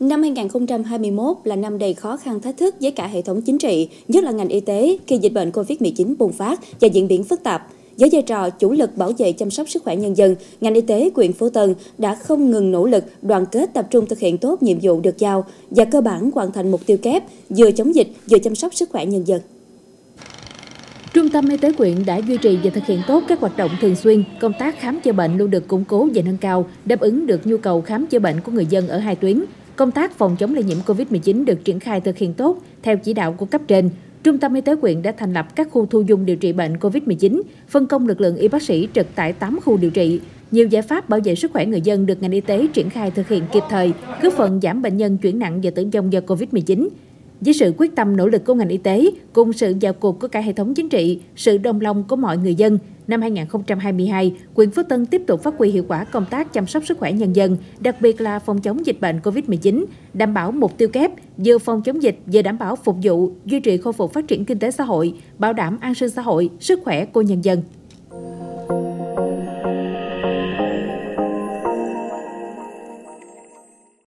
Năm 2021 là năm đầy khó khăn thách thức với cả hệ thống chính trị, nhất là ngành y tế khi dịch bệnh COVID-19 bùng phát và diễn biến phức tạp. Với vai trò chủ lực bảo vệ chăm sóc sức khỏe nhân dân, ngành y tế quyện Phú Tân đã không ngừng nỗ lực đoàn kết tập trung thực hiện tốt nhiệm vụ được giao và cơ bản hoàn thành mục tiêu kép vừa chống dịch vừa chăm sóc sức khỏe nhân dân. Trung tâm Y tế quyện đã duy trì và thực hiện tốt các hoạt động thường xuyên, công tác khám chữa bệnh luôn được củng cố và nâng cao, đáp ứng được nhu cầu khám chữa bệnh của người dân ở hai tuyến. Công tác phòng chống lây nhiễm COVID-19 được triển khai thực hiện tốt theo chỉ đạo của cấp trên. Trung tâm Y tế quyện đã thành lập các khu thu dung điều trị bệnh COVID-19, phân công lực lượng y bác sĩ trực tại 8 khu điều trị. Nhiều giải pháp bảo vệ sức khỏe người dân được ngành y tế triển khai thực hiện kịp thời, góp phần giảm bệnh nhân chuyển nặng và tử vong do COVID-19. Với sự quyết tâm nỗ lực của ngành y tế, cùng sự vào cuộc của cả hệ thống chính trị, sự đồng lòng của mọi người dân, năm 2022, huyện Phú Tân tiếp tục phát huy hiệu quả công tác chăm sóc sức khỏe nhân dân, đặc biệt là phòng chống dịch bệnh COVID-19, đảm bảo mục tiêu kép, vừa phòng chống dịch vừa đảm bảo phục vụ, duy trì khôi phục phát triển kinh tế xã hội, bảo đảm an sinh xã hội, sức khỏe của nhân dân.